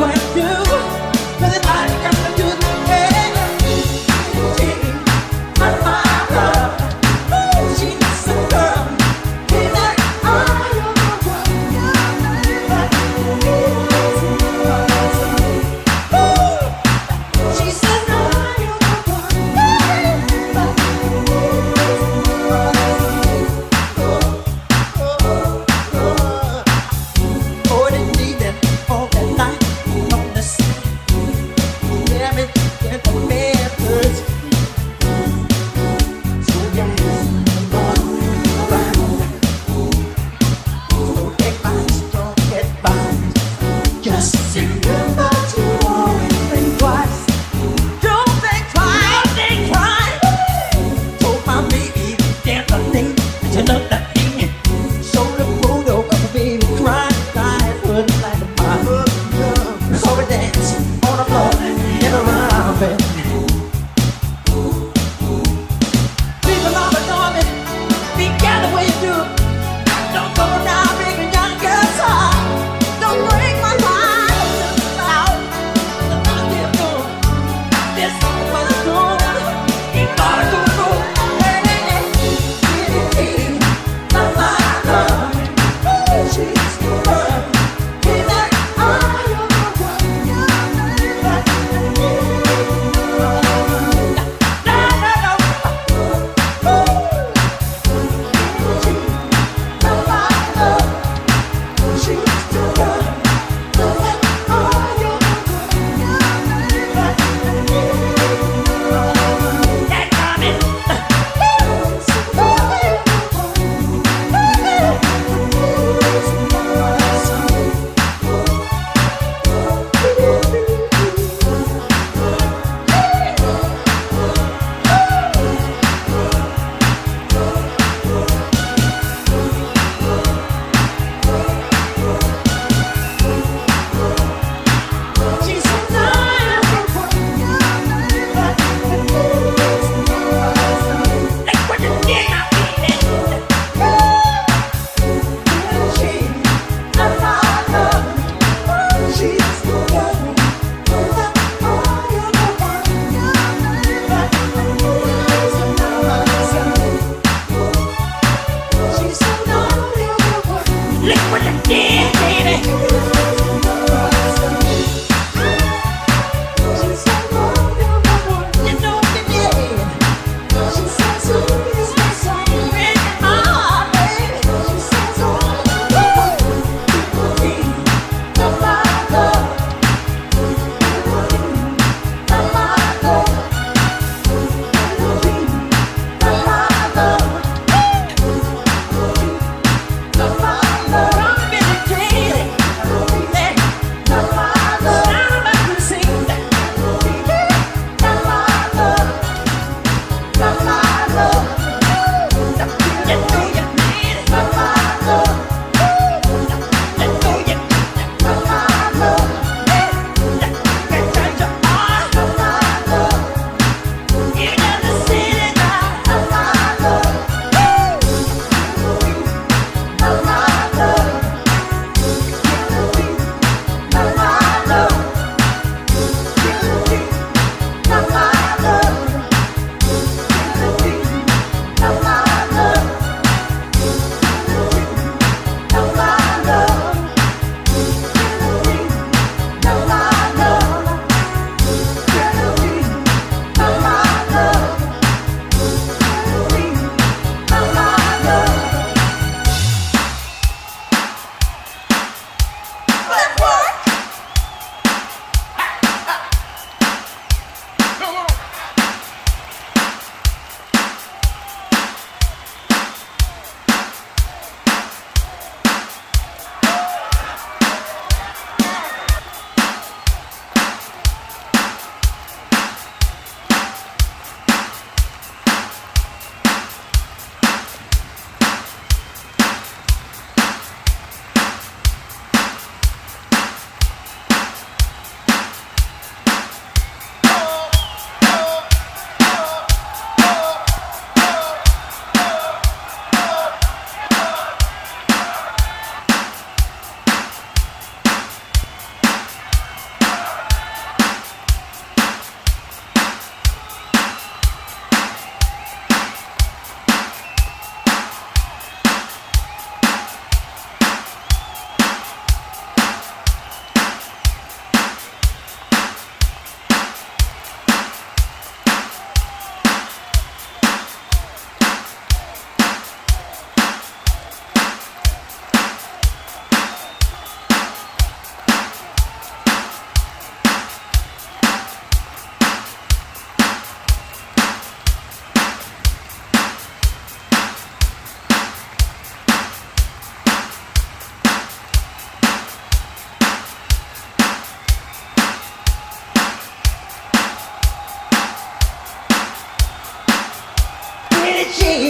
She says, she